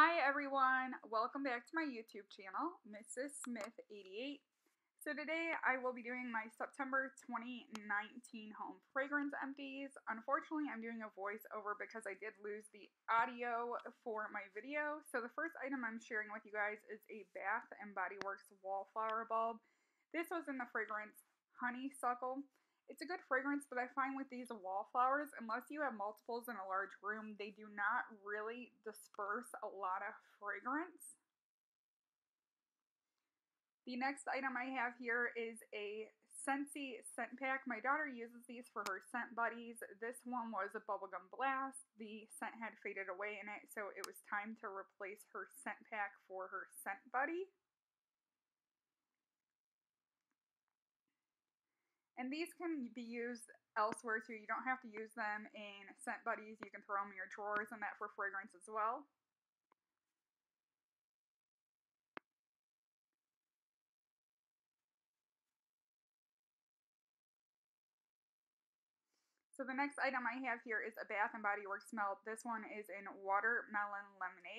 Hi everyone, welcome back to my YouTube channel, Mrs. Smith 88. So today I will be doing my September 2019 home fragrance empties. Unfortunately, I'm doing a voiceover because I did lose the audio for my video. So the first item I'm sharing with you guys is a Bath and Body Works wallflower bulb. This was in the fragrance Honeysuckle. It's a good fragrance, but I find with these wallflowers, unless you have multiples in a large room, they do not really disperse a lot of fragrance. The next item I have here is a Scentsy scent pack. My daughter uses these for her scent buddies. This one was a bubblegum blast. The scent had faded away in it, so it was time to replace her scent pack for her scent buddy. And these can be used elsewhere too. You don't have to use them in scent buddies. You can throw them in your drawers and that for fragrance as well. So the next item I have here is a Bath & Body Works melt. This one is in Watermelon Lemonade.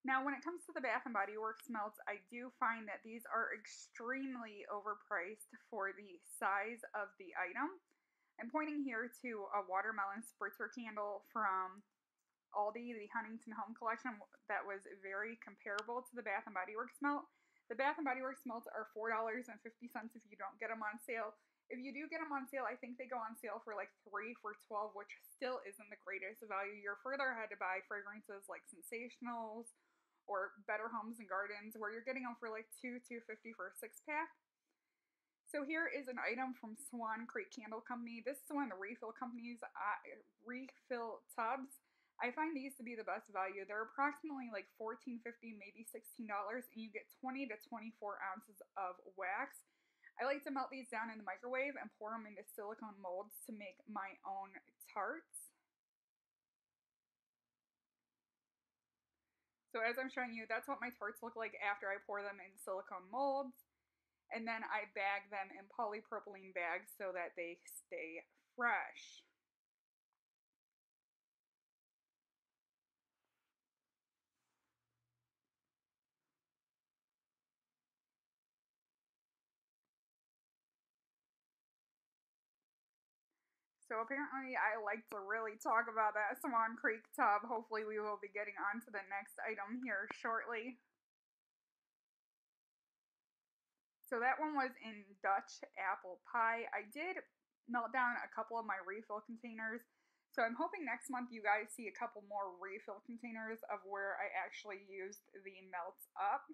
Now, when it comes to the Bath & Body Works melts, I do find that these are extremely overpriced for the size of the item. I'm pointing here to a watermelon spritzer candle from Aldi, the Huntington Home Collection, that was very comparable to the Bath & Body Works melt. The Bath & Body Works melts are $4.50 if you don't get them on sale. If you do get them on sale, I think they go on sale for like 3 for 12, which still isn't the greatest value. You're further ahead to buy fragrances like Scentsationals or Better Homes and Gardens where you're getting them for like two, two fifty for a six pack. So here is an item from Swan Creek Candle Company. This is one of the refill companies, uh, refill tubs. I find these to be the best value. They're approximately like $14.50, maybe $16, and you get 20 to 24 ounces of wax. I like to melt these down in the microwave and pour them into silicone molds to make my own tarts. So as I'm showing you, that's what my tarts look like after I pour them in silicone molds. And then I bag them in polypropylene bags so that they stay fresh. So apparently I like to really talk about that Swan Creek tub. Hopefully we will be getting on to the next item here shortly. So that one was in Dutch apple pie. I did melt down a couple of my refill containers. So I'm hoping next month you guys see a couple more refill containers of where I actually used the melts up.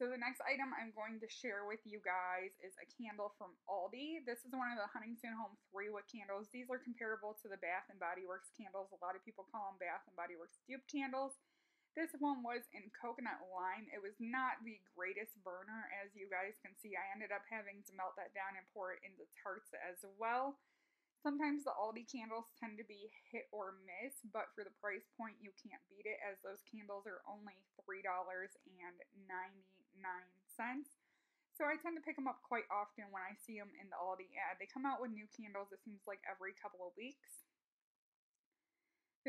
So the next item I'm going to share with you guys is a candle from Aldi. This is one of the Huntington Home 3 wick candles. These are comparable to the Bath & Body Works candles. A lot of people call them Bath & Body Works dupe candles. This one was in coconut lime. It was not the greatest burner, as you guys can see. I ended up having to melt that down and pour it into tarts as well. Sometimes the Aldi candles tend to be hit or miss, but for the price point, you can't beat it as those candles are only $3.99. So I tend to pick them up quite often when I see them in the Aldi ad. They come out with new candles, it seems like every couple of weeks.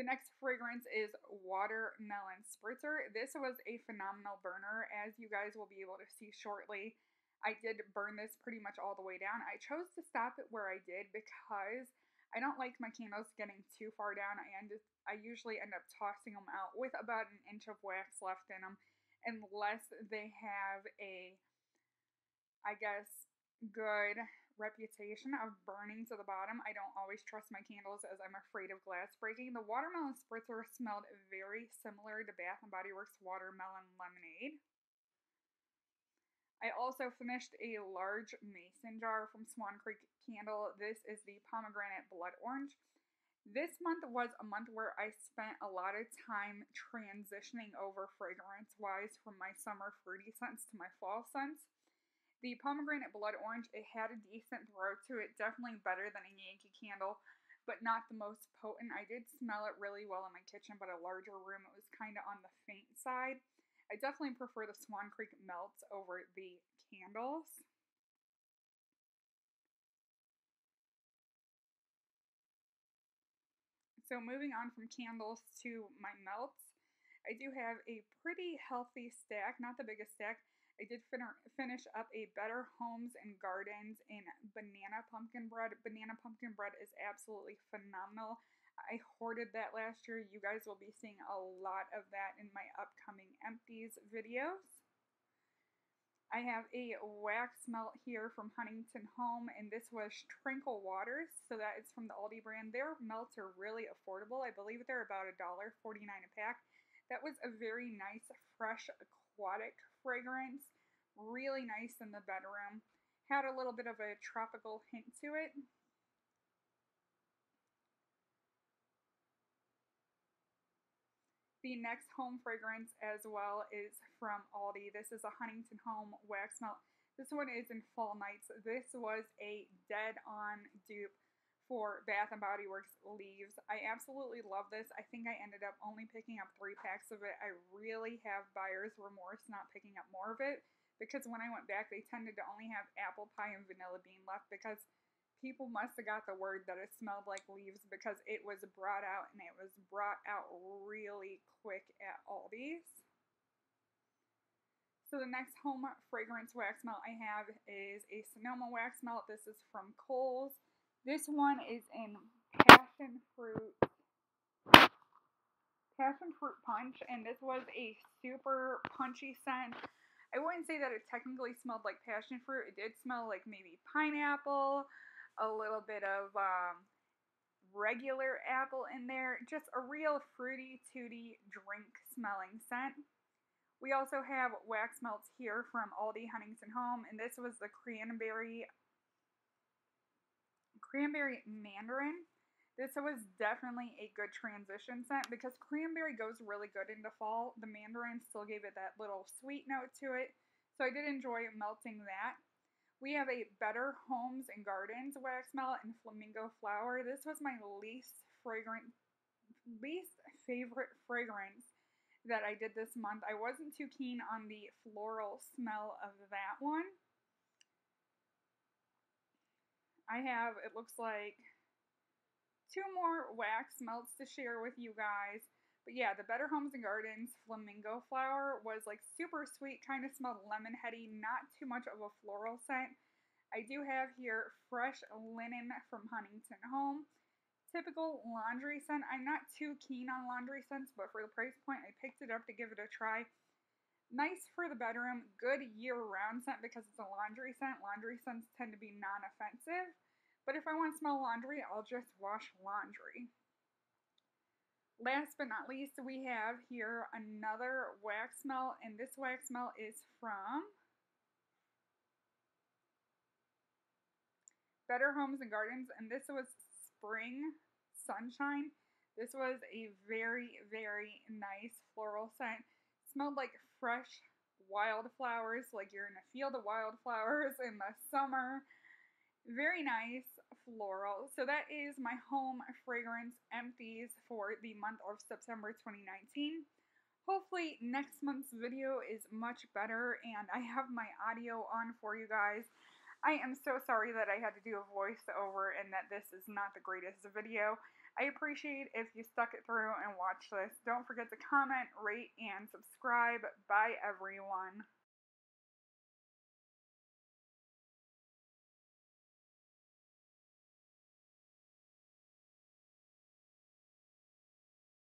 The next fragrance is Watermelon Spritzer. This was a phenomenal burner, as you guys will be able to see shortly. I did burn this pretty much all the way down. I chose to stop it where I did because I don't like my candles getting too far down. I end I usually end up tossing them out with about an inch of wax left in them unless they have a I guess good reputation of burning to the bottom. I don't always trust my candles as I'm afraid of glass breaking. The watermelon spritzer smelled very similar to Bath & Body Works watermelon lemonade. I also finished a large mason jar from Swan Creek Candle. This is the pomegranate blood orange. This month was a month where I spent a lot of time transitioning over fragrance wise from my summer fruity scents to my fall scents. The pomegranate blood orange, it had a decent throw to it, definitely better than a Yankee candle, but not the most potent. I did smell it really well in my kitchen, but a larger room, it was kind of on the faint side. I definitely prefer the Swan Creek melts over the candles. So moving on from candles to my melts, I do have a pretty healthy stack, not the biggest stack. I did fin- finish up a Better Homes and Gardens in banana pumpkin bread. Banana pumpkin bread is absolutely phenomenal. I hoarded that last year. You guys will be seeing a lot of that in my upcoming empties videos. I have a wax melt here from Huntington Home, and this was Tranquil Waters. So that is from the Aldi brand. Their melts are really affordable. I believe they're about $1.49 a pack. That was a very nice, fresh, aquatic fragrance. Really nice in the bedroom. Had a little bit of a tropical hint to it. The next home fragrance as well is from Aldi. This is a Huntington Home Wax Melt. This one is in Fall Nights. This was a dead-on dupe for Bath & Body Works Leaves. I absolutely love this. I think I ended up only picking up three packs of it. I really have buyer's remorse not picking up more of it because when I went back, they tended to only have apple pie and vanilla bean left because people must have got the word that it smelled like leaves because it was brought out and it was brought out really quick at Aldi's. So the next home fragrance wax melt I have is a Sonoma wax melt. This is from Kohl's. This one is in passion fruit passion fruit punch and this was a super punchy scent. I wouldn't say that it technically smelled like passion fruit. It did smell like maybe pineapple, a little bit of um, regular apple in there. Just a real fruity, tooty drink smelling scent. We also have wax melts here from Aldi Huntington Home, and this was the cranberry cranberry mandarin. This was definitely a good transition scent because cranberry goes really good into fall. The mandarin still gave it that little sweet note to it. So I did enjoy melting that. We have a Better Homes and Gardens wax melt in flamingo flower. This was my least fragrant, least favorite fragrance that I did this month. I wasn't too keen on the floral smell of that one. I have, it looks like, two more wax melts to share with you guys. But yeah, the Better Homes and Gardens flamingo flower was like super sweet, kind of smelled lemon heady, not too much of a floral scent. I do have here fresh linen from Huntington Home. Typical laundry scent. I'm not too keen on laundry scents, but for the price point, I picked it up to give it a try. Nice for the bedroom, good year-round scent because it's a laundry scent. Laundry scents tend to be non-offensive. But if I want to smell laundry, I'll just wash laundry. Last but not least, we have here another wax melt, and this wax melt is from Better Homes and Gardens, and this was Spring Sunshine. This was a very, very nice floral scent. It smelled like fresh wildflowers, like you're in a field of wildflowers in the summer. Very nice floral. So that is my home fragrance empties for the month of September 2019. Hopefully next month's video is much better and I have my audio on for you guys. I am so sorry that I had to do a voiceover and that this is not the greatest video. I appreciate if you stuck it through and watched this. Don't forget to comment, rate, and subscribe. Bye everyone.